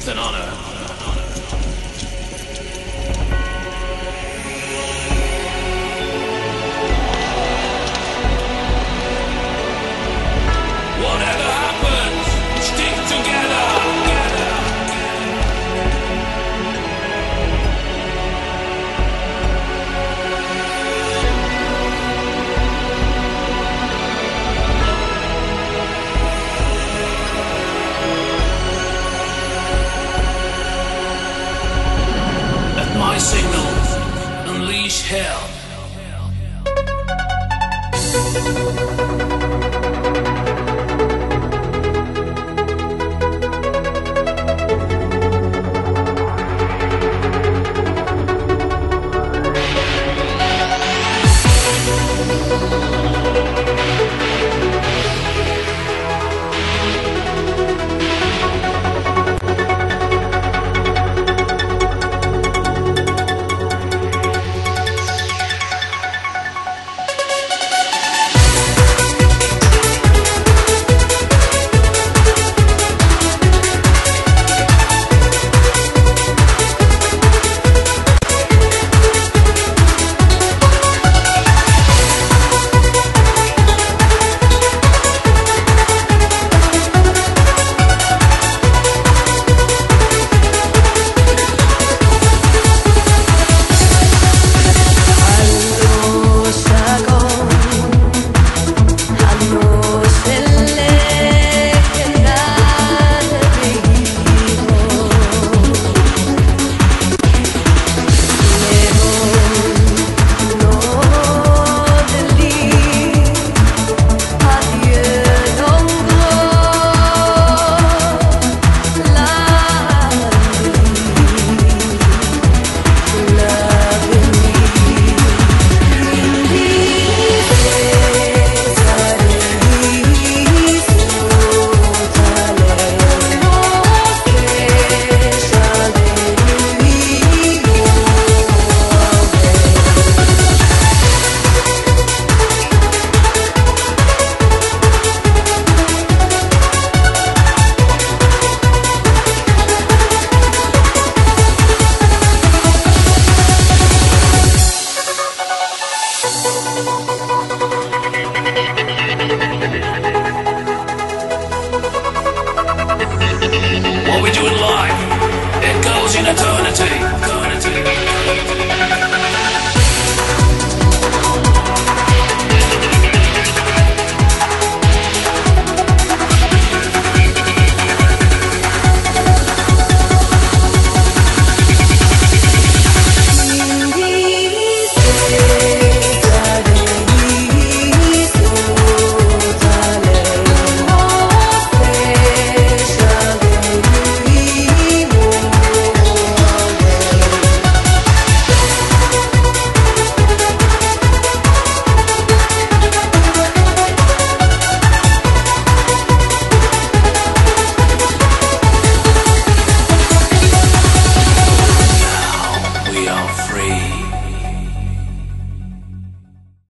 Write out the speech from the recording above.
strength and honor. hell. in eternity.